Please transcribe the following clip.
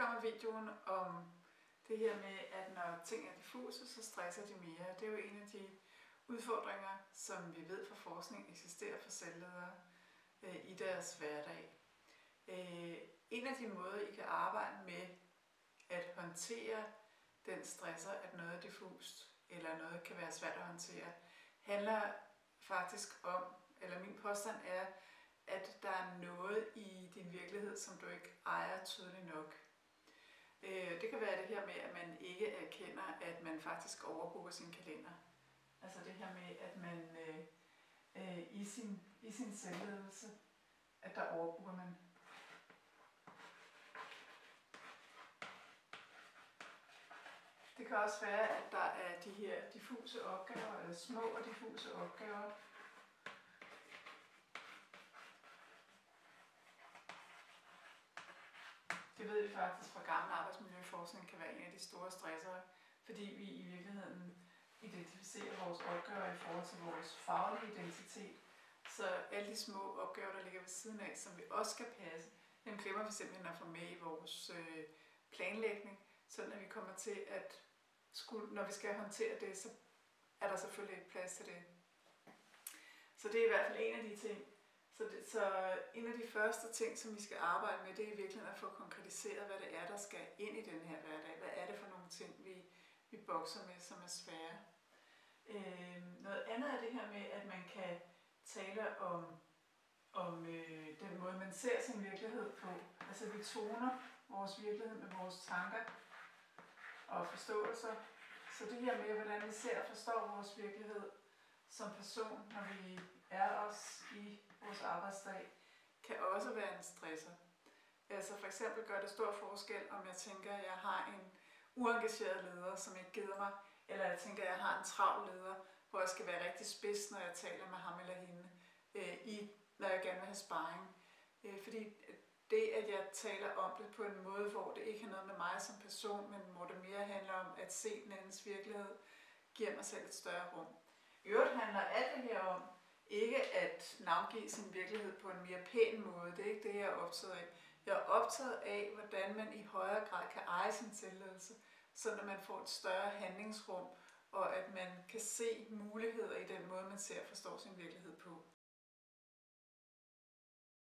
kommer videoen om det her med, at når ting er diffuse, så stresser de mere. Det er jo en af de udfordringer, som vi ved fra forskning eksisterer for selvledere øh, i deres hverdag. Øh, en af de måder, I kan arbejde med at håndtere den stresser, at noget er diffust, eller noget kan være svært at håndtere, handler faktisk om, eller min påstand er, at der er noget i din virkelighed, som du ikke ejer tydeligt nok. Øh, det kan være det her med, at man ikke erkender, at man faktisk overbooker sin kalender. Altså det her med, at man øh, øh, i, sin, i sin selvledelse, at der overbooker man. Det kan også være, at der er de her diffuse opgaver, eller små og diffuse opgaver, Det ved vi faktisk fra gammel arbejdsmiljøforskning kan være en af de store stressere, fordi vi i virkeligheden identificerer vores opgaver i forhold til vores faglige identitet. Så alle de små opgaver, der ligger ved siden af, som vi også skal passe, dem glemmer vi simpelthen at få med i vores øh, planlægning, sådan at vi kommer til at, skulle, når vi skal håndtere det, så er der selvfølgelig ikke plads til det. Så det er i hvert fald en af de ting, så, det, så en af de første ting, som vi skal arbejde med, det er i virkeligheden at få konkretiseret, hvad det er, der skal ind i den her hverdag. Hvad er det for nogle ting, vi, vi bokser med, som er svære. Øh, noget andet er det her med, at man kan tale om, om øh, den måde, man ser sin virkelighed på. Altså vi toner vores virkelighed med vores tanker og forståelser. Så det her med, hvordan vi ser og forstår vores virkelighed som person, når vi er os i vores arbejdsdag, kan også være en stresser. Altså for eksempel gør det stor forskel, om jeg tænker, at jeg har en uengageret leder, som ikke gider mig, eller jeg tænker, at jeg har en travl leder, hvor jeg skal være rigtig spids, når jeg taler med ham eller hende, øh, i, når jeg gerne vil have sparring. Øh, fordi det, at jeg taler om det på en måde, hvor det ikke har noget med mig som person, men hvor det mere handler om at se den andens virkelighed, giver mig selv et større rum herom. ikke at navngive sin virkelighed på en mere pæn måde. Det er ikke det, jeg er optaget af. Jeg er optaget af, hvordan man i højere grad kan eje sin tilladelse, så at man får et større handlingsrum, og at man kan se muligheder i den måde, man ser og forstår sin virkelighed.